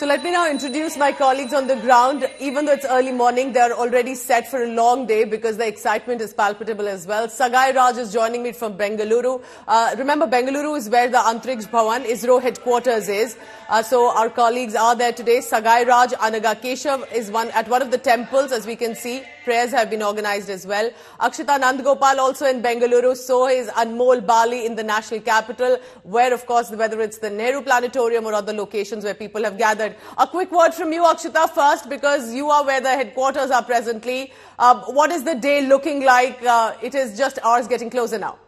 So let me now introduce my colleagues on the ground. Even though it's early morning, they're already set for a long day because the excitement is palpable as well. Sagai Raj is joining me from Bengaluru. Uh, remember, Bengaluru is where the Antriksh Bhawan, ISRO headquarters is. Uh, so our colleagues are there today. Sagai Raj Anaga Keshav is one at one of the temples, as we can see. Prayers have been organized as well. Akshita Nandgopal also in Bengaluru. So is Anmol Bali in the national capital, where, of course, whether it's the Nehru Planetarium or other locations where people have gathered. A quick word from you, Akshita, first, because you are where the headquarters are presently. Uh, what is the day looking like? Uh, it is just hours getting closer now.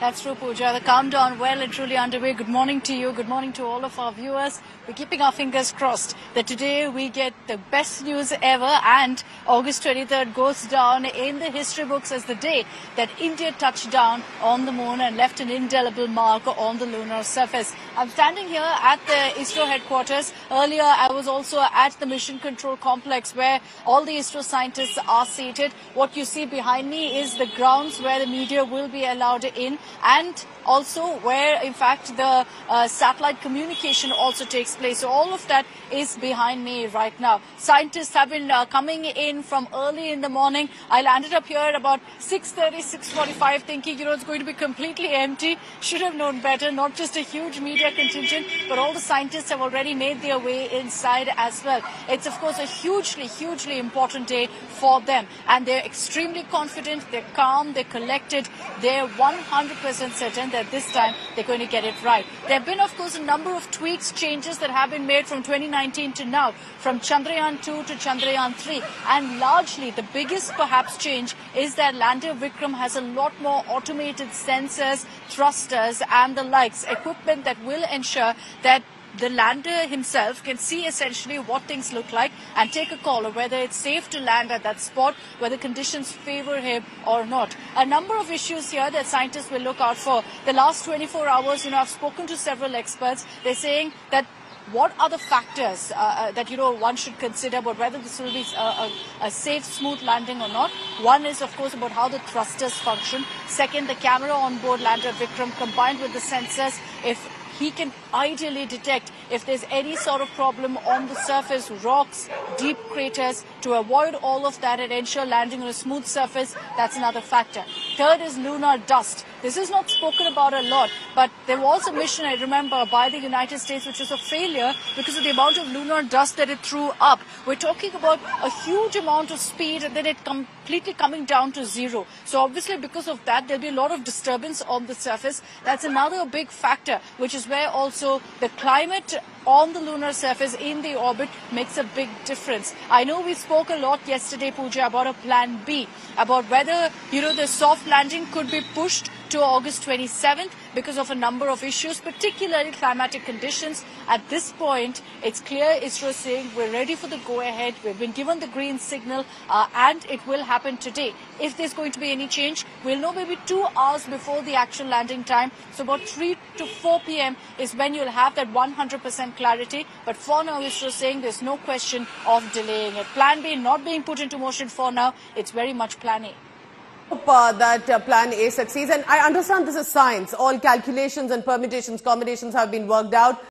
That's true, Pooja. The countdown well and truly underway. Good morning to you. Good morning to all of our viewers. We're keeping our fingers crossed that today we get the best news ever and August 23rd goes down in the history books as the day that India touched down on the moon and left an indelible mark on the lunar surface. I'm standing here at the ISRO headquarters. Earlier, I was also at the Mission Control Complex where all the ISRO scientists are seated. What you see behind me is the grounds where the media will be allowed in and also where in fact the uh, satellite communication also takes place. So all of that is behind me right now. Scientists have been uh, coming in from early in the morning. I landed up here at about 6.30, 6.45 thinking, you know, it's going to be completely empty. Should have known better, not just a huge media contingent, but all the scientists have already made their way inside as well. It's of course a hugely, hugely important day for them. And they're extremely confident, they're calm, they're collected, they're 100% certain that this time they're going to get it right. There have been, of course, a number of tweaks, changes that have been made from 2019 to now, from Chandrayaan 2 to Chandrayaan 3. And largely, the biggest perhaps change is that lander Vikram has a lot more automated sensors, thrusters, and the likes, equipment that will ensure that the lander himself can see essentially what things look like and take a call of whether it's safe to land at that spot, whether conditions favor him or not. A number of issues here that scientists will look out for. The last 24 hours, you know, I've spoken to several experts. They're saying that what are the factors uh, uh, that you know one should consider about whether this will be a, a, a, safe, smooth landing or not? One is, of course, about how the thrusters function. Second, the camera on board lander Vikram combined with the sensors. If he can ideally detect if there's any sort of problem on the surface, rocks, deep craters, to avoid all of that and ensure landing on a smooth surface. That's another factor. Third is lunar dust. This is not spoken about a lot, but there was a mission, I remember, by the United States, which was a failure because of the amount of lunar dust that it threw up. We're talking about a huge amount of speed and then it completely coming down to zero. So obviously, because of that, there'll be a lot of disturbance on the surface. That's another big factor, which is where also the climate on the lunar surface in the orbit makes a big difference. I know we spoke a lot yesterday, Pooja, about a plan B, about whether, you know, the soft landing could be pushed to August 27th because of a number of issues, particularly climatic conditions. At this point, it's clear ISRO saying we're ready for the go-ahead. We've been given the green signal uh, and it will happen today. If there's going to be any change, we'll know maybe two hours before the actual landing time. So about 3 to 4 p.m. is when you'll have that 100% clarity. But for now, ISRO saying there's no question of delaying it. Plan B not being put into motion for now. It's very much plan A hope uh, that uh, plan A succeeds. And I understand this is science. All calculations and permutations, combinations have been worked out.